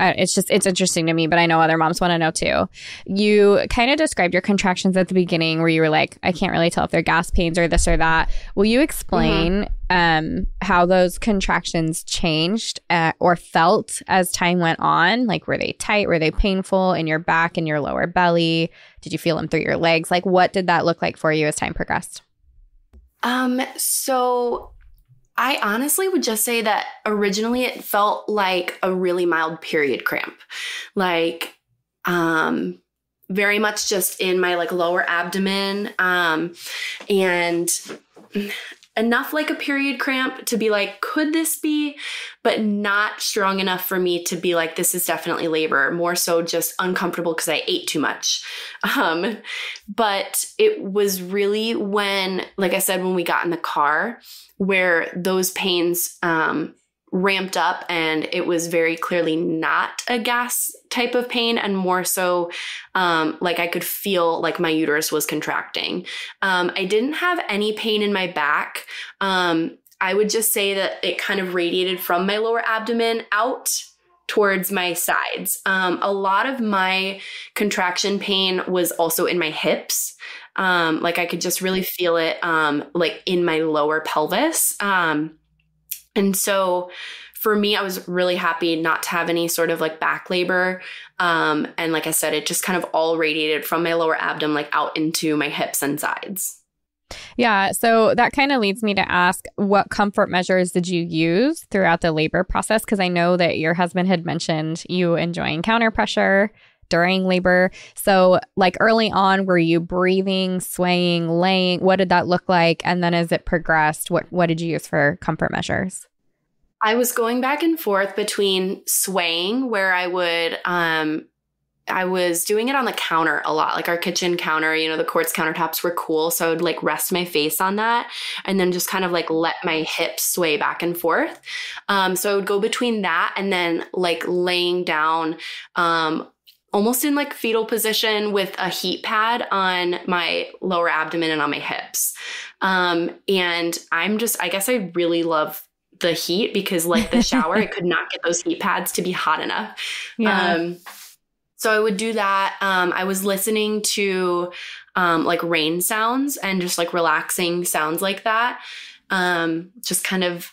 it's just it's interesting to me, but I know other moms want to know too. You kind of described your contractions at the beginning, where you were like, I can't really tell if they're gas pains or this or that. Will you explain mm-hmm. um, how those contractions changed uh, or felt as time went on? Like, were they tight? Were they painful in your back and your lower belly? Did you feel them through your legs? Like, what did that look like for you as time progressed? Um, so I honestly would just say that originally it felt like a really mild period cramp. Like um very much just in my like lower abdomen um and enough like a period cramp to be like could this be but not strong enough for me to be like this is definitely labor more so just uncomfortable because i ate too much um but it was really when like i said when we got in the car where those pains um, ramped up and it was very clearly not a gas type of pain and more so um, like I could feel like my uterus was contracting. Um, I didn't have any pain in my back. Um, I would just say that it kind of radiated from my lower abdomen out towards my sides. Um, a lot of my contraction pain was also in my hips. Um, like I could just really feel it, um, like in my lower pelvis. Um, and so for me, I was really happy not to have any sort of like back labor. Um, and like I said, it just kind of all radiated from my lower abdomen, like out into my hips and sides. Yeah. So that kind of leads me to ask what comfort measures did you use throughout the labor process? Because I know that your husband had mentioned you enjoying counter pressure during labor. So, like early on, were you breathing, swaying, laying? What did that look like? And then as it progressed, what, what did you use for comfort measures? I was going back and forth between swaying, where I would, um, I was doing it on the counter a lot, like our kitchen counter, you know, the quartz countertops were cool. So I would like rest my face on that and then just kind of like let my hips sway back and forth. Um, so I would go between that and then like laying down um, almost in like fetal position with a heat pad on my lower abdomen and on my hips. Um, and I'm just, I guess I really love the heat because like the shower, I could not get those heat pads to be hot enough. Yeah. Um, so I would do that. Um, I was listening to um, like rain sounds and just like relaxing sounds like that. Um, just kind of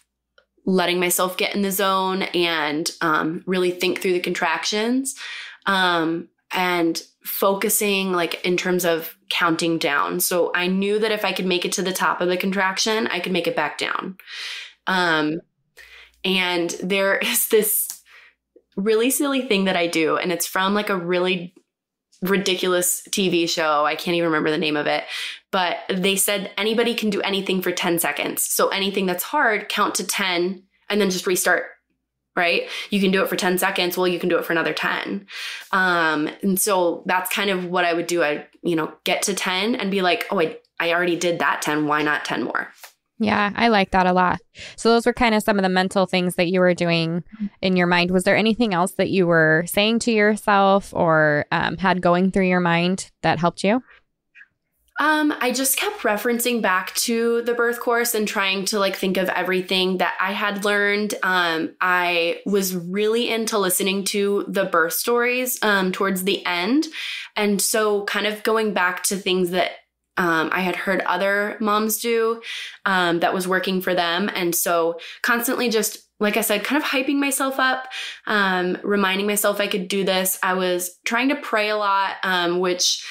letting myself get in the zone and um, really think through the contractions um, and focusing like in terms of counting down. So I knew that if I could make it to the top of the contraction, I could make it back down. Um, and there is this really silly thing that I do, and it's from like a really ridiculous TV show. I can't even remember the name of it, but they said anybody can do anything for 10 seconds. So anything that's hard, count to 10 and then just restart right? You can do it for 10 seconds. Well, you can do it for another 10. Um, and so that's kind of what I would do. I, you know, get to 10 and be like, oh, I, I already did that 10. Why not 10 more? Yeah, I like that a lot. So those were kind of some of the mental things that you were doing in your mind. Was there anything else that you were saying to yourself or um, had going through your mind that helped you? Um, I just kept referencing back to the birth course and trying to like think of everything that I had learned. Um, I was really into listening to the birth stories um, towards the end. And so kind of going back to things that um, I had heard other moms do um, that was working for them. And so constantly just like I said, kind of hyping myself up, um, reminding myself I could do this. I was trying to pray a lot, um, which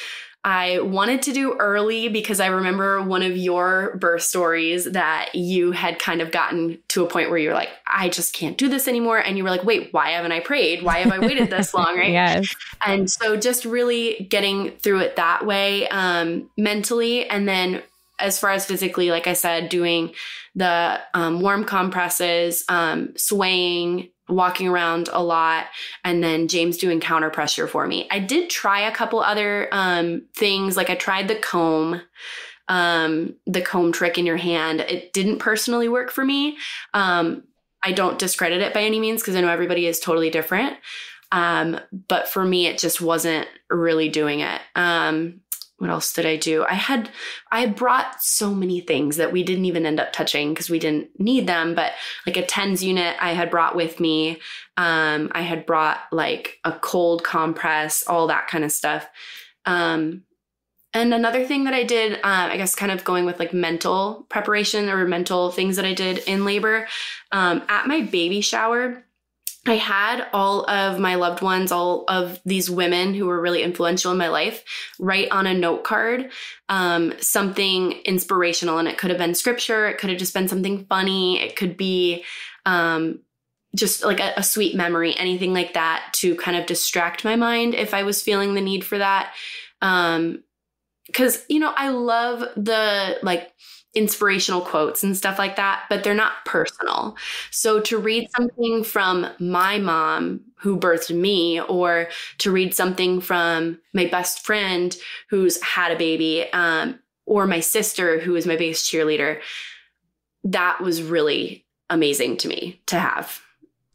I wanted to do early because I remember one of your birth stories that you had kind of gotten to a point where you're like, I just can't do this anymore. And you were like, wait, why haven't I prayed? Why have I waited this long? Right. yes. And so just really getting through it that way um, mentally. And then as far as physically, like I said, doing the um, warm compresses, um, swaying, walking around a lot and then James doing counter pressure for me. I did try a couple other um, things like I tried the comb um, the comb trick in your hand. It didn't personally work for me. Um, I don't discredit it by any means because I know everybody is totally different. Um, but for me, it just wasn't really doing it. Um, what else did I do? I had I brought so many things that we didn't even end up touching because we didn't need them. But like a TENS unit, I had brought with me. Um, I had brought like a cold compress, all that kind of stuff. Um, and another thing that I did, uh, I guess, kind of going with like mental preparation or mental things that I did in labor. Um, at my baby shower, I had all of my loved ones, all of these women who were really influential in my life, write on a note card um, something inspirational. And it could have been scripture, it could have just been something funny, it could be um, just like a, a sweet memory, anything like that to kind of distract my mind if I was feeling the need for that. Um, Cause, you know, I love the like, inspirational quotes and stuff like that, but they're not personal. So to read something from my mom who birthed me, or to read something from my best friend who's had a baby, um, or my sister who is my biggest cheerleader, that was really amazing to me to have.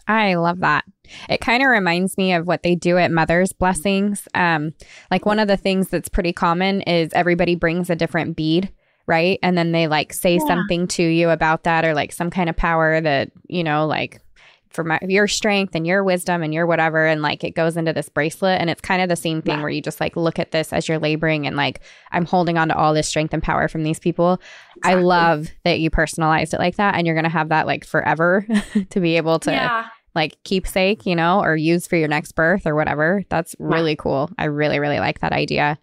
I love that. It kind of reminds me of what they do at Mother's Blessings. Um, like one of the things that's pretty common is everybody brings a different bead right? And then they like say yeah. something to you about that or like some kind of power that, you know, like for my, your strength and your wisdom and your whatever. And like it goes into this bracelet. And it's kind of the same thing yeah. where you just like look at this as you're laboring and like I'm holding on to all this strength and power from these people. Exactly. I love that you personalized it like that. And you're going to have that like forever to be able to. Yeah. Like keepsake, you know, or use for your next birth or whatever. That's really cool. I really, really like that idea.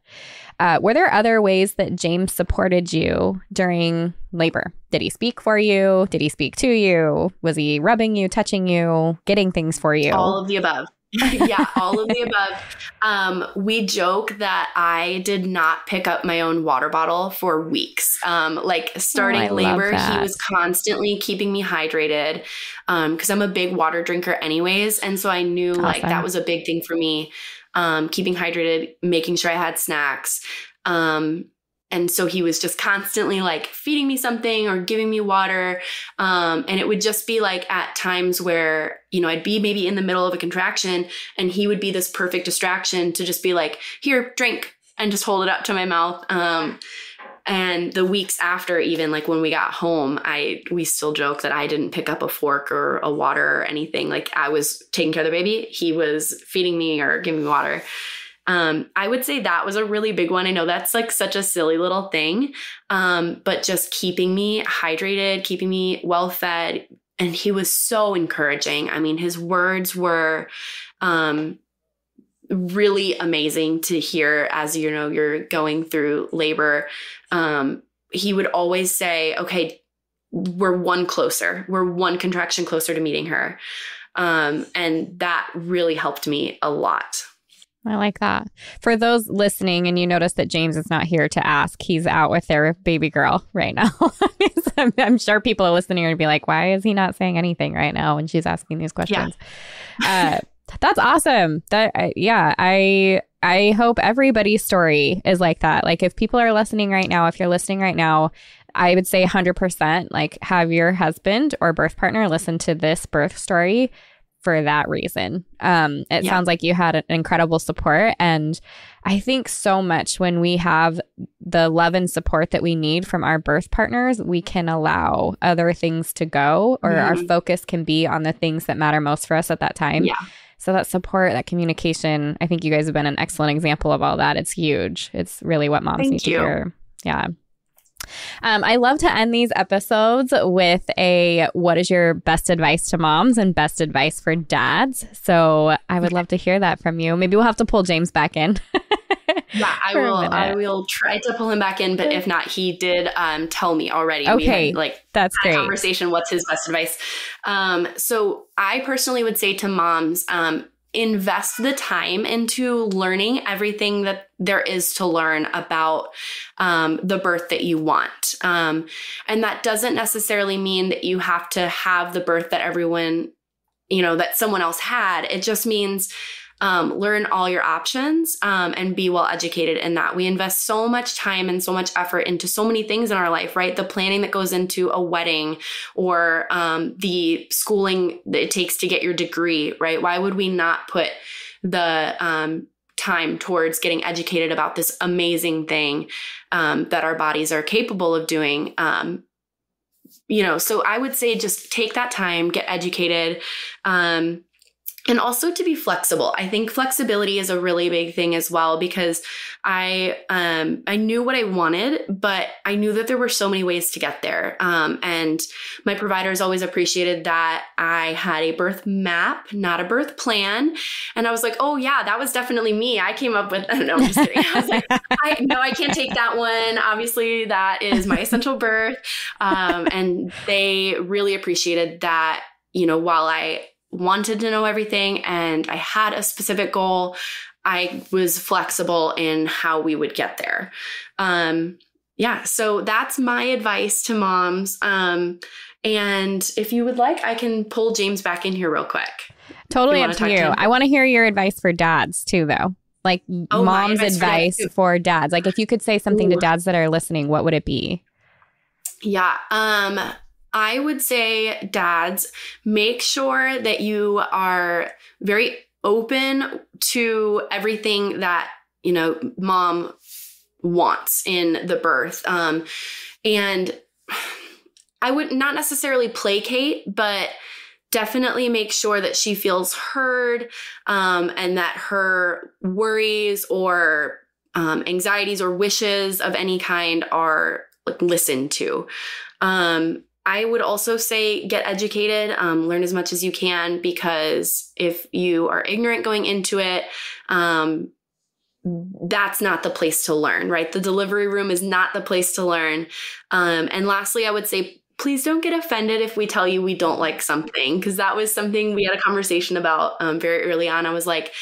Uh, were there other ways that James supported you during labor? Did he speak for you? Did he speak to you? Was he rubbing you, touching you, getting things for you? All of the above. yeah, all of the above. Um, we joke that I did not pick up my own water bottle for weeks. Um, like starting oh, labor, he was constantly keeping me hydrated because um, I'm a big water drinker, anyways. And so I knew awesome. like that was a big thing for me um, keeping hydrated, making sure I had snacks. Um, and so he was just constantly like feeding me something or giving me water. Um, and it would just be like at times where, you know, I'd be maybe in the middle of a contraction and he would be this perfect distraction to just be like, here, drink, and just hold it up to my mouth. Um, and the weeks after, even like when we got home, I we still joke that I didn't pick up a fork or a water or anything. Like I was taking care of the baby, he was feeding me or giving me water. Um, I would say that was a really big one. I know that's like such a silly little thing, um, but just keeping me hydrated, keeping me well fed. And he was so encouraging. I mean, his words were um, really amazing to hear as you know you're going through labor um, he would always say okay we're one closer we're one contraction closer to meeting her um, and that really helped me a lot I like that. For those listening, and you notice that James is not here to ask, he's out with their baby girl right now. I'm, I'm, sure people are listening and be like, why is he not saying anything right now when she's asking these questions? Yeah. uh, that's awesome. That uh, yeah, I I hope everybody's story is like that. Like if people are listening right now, if you're listening right now, I would say 100% like have your husband or birth partner listen to this birth story for that reason. Um, it yeah. sounds like you had an incredible support. And I think so much when we have the love and support that we need from our birth partners, we can allow other things to go or mm-hmm. our focus can be on the things that matter most for us at that time. Yeah. So that support, that communication, I think you guys have been an excellent example of all that. It's huge. It's really what moms Thank need you. to hear. Yeah. Um, I love to end these episodes with a what is your best advice to moms and best advice for dads. So I would love to hear that from you. Maybe we'll have to pull James back in. yeah, I will. I will try to pull him back in, but if not, he did um, tell me already. Okay, had, like that's great. Conversation. What's his best advice? Um, so I personally would say to moms, um, invest the time into learning everything that there is to learn about um, the birth that you want. Um, and that doesn't necessarily mean that you have to have the birth that everyone, you know, that someone else had. It just means um, learn all your options um, and be well educated in that. We invest so much time and so much effort into so many things in our life, right? The planning that goes into a wedding or um, the schooling that it takes to get your degree, right? Why would we not put the um, time towards getting educated about this amazing thing um, that our bodies are capable of doing. Um, you know, so I would say just take that time, get educated. Um, and also to be flexible. I think flexibility is a really big thing as well because i um i knew what i wanted but i knew that there were so many ways to get there. Um and my providers always appreciated that i had a birth map not a birth plan. And i was like oh yeah that was definitely me. I came up with no i'm just kidding. I was like i no i can't take that one. Obviously that is my essential birth. Um and they really appreciated that you know while i wanted to know everything and I had a specific goal, I was flexible in how we would get there. Um, yeah, so that's my advice to moms. Um, and if you would like, I can pull James back in here real quick. Totally up to you. To I want to hear your advice for dads too, though. Like oh, mom's advice, for, for, dads. Like if you could say something Ooh. to dads that are listening, what would it be? Yeah. Um, I would say, dads, make sure that you are very open to everything that, you know, mom wants in the birth. Um, and I would not necessarily placate, but definitely make sure that she feels heard um, and that her worries or um, anxieties or wishes of any kind are like, listened to. Um, I would also say get educated, um, learn as much as you can, because if you are ignorant going into it, um, that's not the place to learn, right? The delivery room is not the place to learn. Um, and lastly, I would say, please don't get offended if we tell you we don't like something, because that was something we had a conversation about um, very early on. I was like,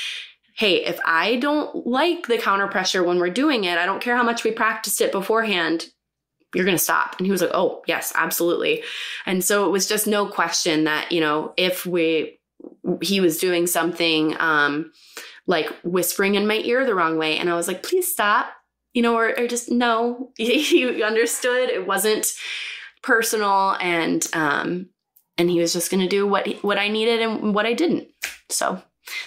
hey, if I don't like the counter pressure when we're doing it, I don't care how much we practiced it beforehand, you're going to stop. And he was like, oh, yes, absolutely. And so it was just no question that, you know, if we, he was doing something um, like whispering in my ear the wrong way. And I was like, please stop, you know, or, or just no. he understood it wasn't personal. And, um, and he was just going to do what, what I needed and what I didn't. So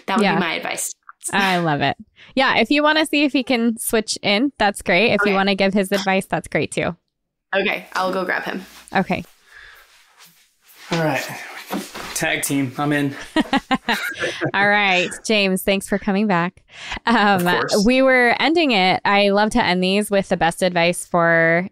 that would yeah. be my advice. I love it. Yeah. If you want to see if he can switch in, that's great. If okay. you want to give his advice, that's great too. Okay, I'll go grab him. Okay. All right. Tag team, I'm in. All right, James, thanks for coming back. Um, we were ending it. I love to end these with the best advice for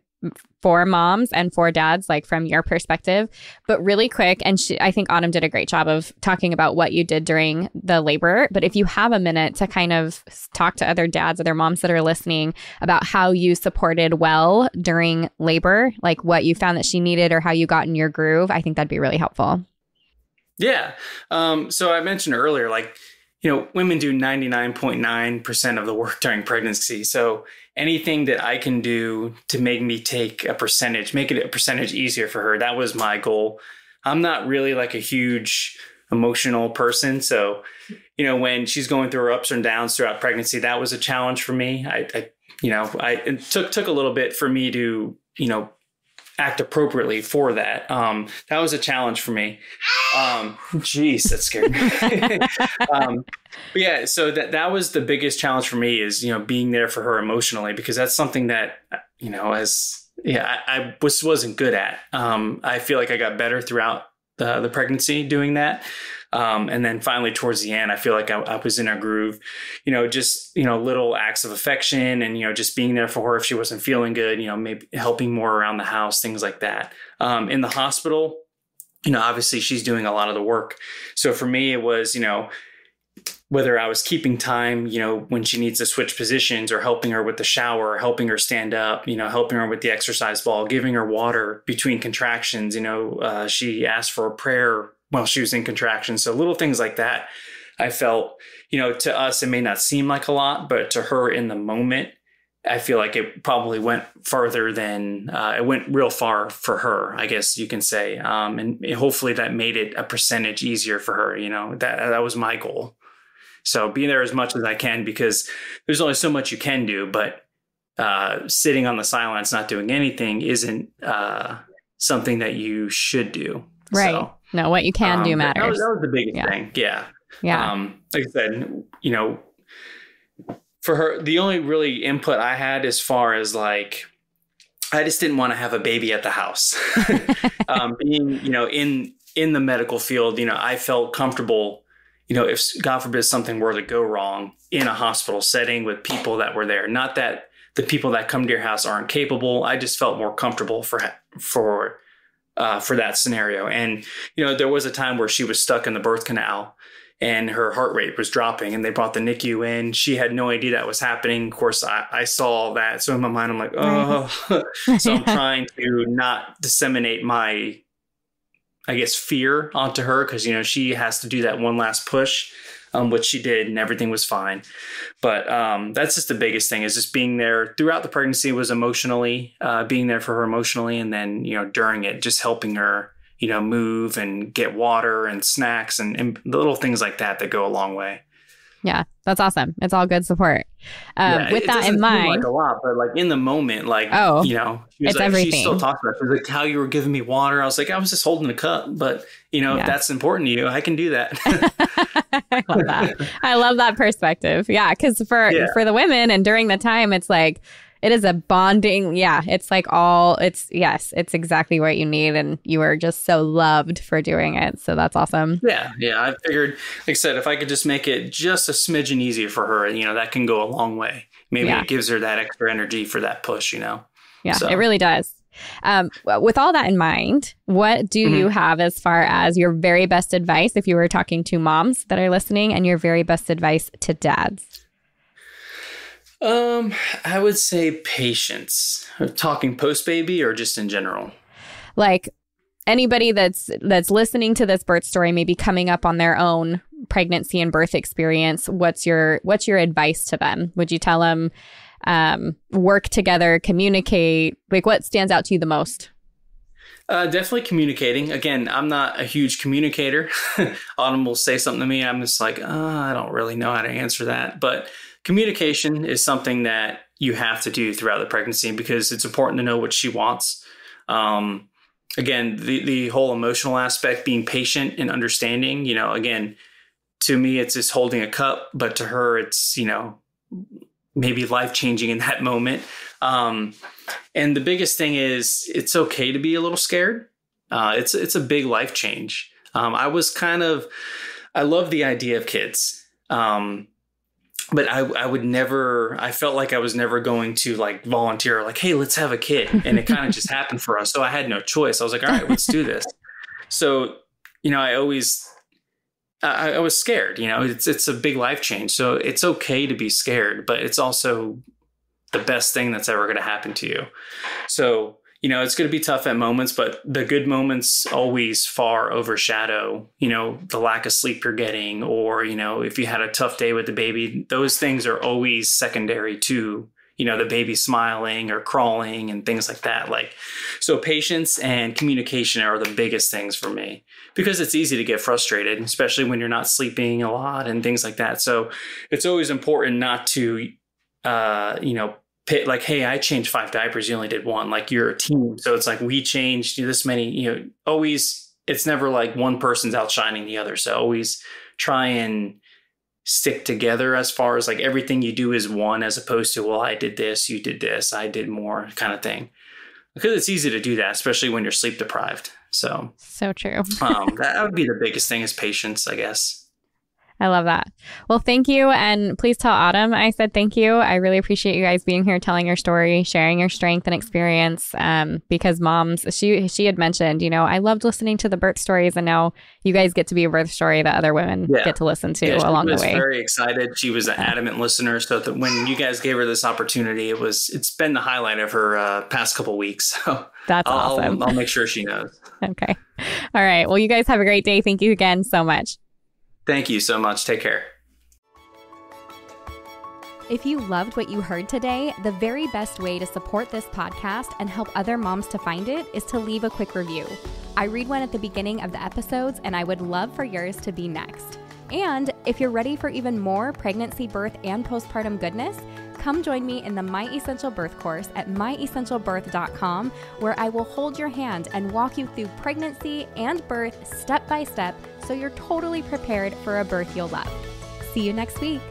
for moms and for dads, like from your perspective. But really quick, and she, I think Autumn did a great job of talking about what you did during the labor. But if you have a minute to kind of talk to other dads, other moms that are listening about how you supported well during labor, like what you found that she needed or how you got in your groove, I think that'd be really helpful. Yeah. Um, so I mentioned earlier, like, you know, women do 99.9% of the work during pregnancy. So anything that I can do to make me take a percentage, make it a percentage easier for her. That was my goal. I'm not really like a huge emotional person. So, you know, when she's going through her ups and downs throughout pregnancy, that was a challenge for me. I, I you know, I it took took a little bit for me to, you know, act appropriately for that. Um, that was a challenge for me. Um, geez, that scared me. um, but yeah, so that that was the biggest challenge for me is you know being there for her emotionally because that's something that you know as yeah I, I was wasn't good at. Um, I feel like I got better throughout the the pregnancy doing that. Um, and then finally towards the end, I feel like I, I, was in a groove, you know, just, you know, little acts of affection and, you know, just being there for her if she wasn't feeling good, you know, maybe helping more around the house, things like that. Um, in the hospital, you know, obviously she's doing a lot of the work. So for me, it was, you know, whether I was keeping time, you know, when she needs to switch positions or helping her with the shower, helping her stand up, you know, helping her with the exercise ball, giving her water between contractions. You know, uh, she asked for a prayer while she was in contractions. So little things like that, I felt, you know, to us, it may not seem like a lot, but to her in the moment, I feel like it probably went further than uh, it went real far for her, I guess you can say. Um, and hopefully that made it a percentage easier for her. You know, that, that was my goal. So be there as much as I can because there's only so much you can do, but uh, sitting on the silence, not doing anything isn't uh, something that you should do. Right. So, no, what you can um, do matters. That was, that was, the biggest yeah. thing. Yeah. Yeah. Um, like I said, you know, for her, the only really input I had as far as like, I just didn't want to have a baby at the house. um, being, you know, in in the medical field, you know, I felt comfortable, you know, if God forbid something were to go wrong in a hospital setting with people that were there. Not that the people that come to your house aren't capable. I just felt more comfortable for for uh, for that scenario. And you know, there was a time where she was stuck in the birth canal and her heart rate was dropping and they brought the NICU in. She had no idea that was happening. Of course, I, I saw that. So in my mind, I'm like, oh, so I'm trying to not disseminate my, I guess, fear onto her because, you know, she has to do that one last push um, which she did, and everything was fine. But um, that's just the biggest thing is just being there throughout the pregnancy was emotionally, uh, being there for her emotionally, and then you know during it, just helping her, you know, move and get water and snacks and, and little things like that that go a long way. Yeah, that's awesome. It's all good support. Um, yeah, with that in mind, like a lot, but like in the moment, like oh, you know, it's like, everything. She still talks about. It. She was like how you were giving me water. I was like, I was just holding a cup, but you know, yeah. if that's important to you, I can do that. I love that. I love that perspective. Yeah, because for yeah. for the women and during the time, it's like it is a bonding. Yeah, it's like all. It's yes, it's exactly what you need, and you are just so loved for doing it. So that's awesome. Yeah, yeah. I figured, like I said, if I could just make it just a smidgen easier for her, you know, that can go a long way. Maybe yeah. it gives her that extra energy for that push. You know. Yeah, so. it really does. Um, with all that in mind, what do mm-hmm. you have as far as your very best advice if you were talking to moms that are listening and your very best advice to dads? Um, I would say patience. Talking post baby or just in general? Like anybody that's that's listening to this birth story maybe coming up on their own pregnancy and birth experience, what's your what's your advice to them? Would you tell them um, work together, communicate? Like what stands out to you the most? Uh, definitely communicating. Again, I'm not a huge communicator. Autumn will say something to me. I'm just like, oh, I don't really know how to answer that. But communication is something that you have to do throughout the pregnancy because it's important to know what she wants. Um, again, the, the whole emotional aspect, being patient and understanding, you know, again, to me, it's just holding a cup, but to her, it's, you know, maybe life changing in that moment. Um, and the biggest thing is it's okay to be a little scared. Uh, it's, it's a big life change. Um, I was kind of, I love the idea of kids. Um, but I, I would never i felt like i was never going to like volunteer like hey let's have a kid. And it kind of just happened for us so i had no choice. I was like all right let's do this. So you know i always I, I was scared you know it's it's a big life change so it's okay to be scared but it's also the best thing that's ever going to happen to you. So you know, it's going to be tough at moments, but the good moments always far overshadow, you know, the lack of sleep you're getting, or, you know, if you had a tough day with the baby, those things are always secondary to, you know, the baby smiling or crawling and things like that. Like, so patience and communication are the biggest things for me because it's easy to get frustrated, especially when you're not sleeping a lot and things like that. So it's always important not to, uh, you know, pit like hey i changed five diapers you only did one like you're a team. So it's like we changed this many you know always it's never like one person's outshining the other. So always try and stick together as far as like everything you do is one as opposed to well i did this you did this i did more kind of thing. Because it's easy to do that especially when you're sleep deprived. So so true. um, that would be the biggest thing is patience i guess I love that. Well, thank you. And please tell Autumn I said thank you. I really appreciate you guys being here, telling your story, sharing your strength and experience. Um, because moms, she she had mentioned, you know, I loved listening to the birth stories, and now you guys get to be a birth story that other women yeah. get to listen to yeah, along the way. Very excited. She was an adamant listener. So that when you guys gave her this opportunity, it was it's been the highlight of her uh, past couple weeks. So that's I'll, awesome. I'll make sure she knows. okay. All right. Well, you guys have a great day. Thank you again so much. Thank you so much. Take care. If you loved what you heard today, the very best way to support this podcast and help other moms to find it is to leave a quick review. I read one at the beginning of the episodes, and I would love for yours to be next. And if you're ready for even more pregnancy, birth, and postpartum goodness, come join me in the My Essential Birth course at myessentialbirth.com, where I will hold your hand and walk you through pregnancy and birth step by step so you're totally prepared for a birth you'll love. See you next week.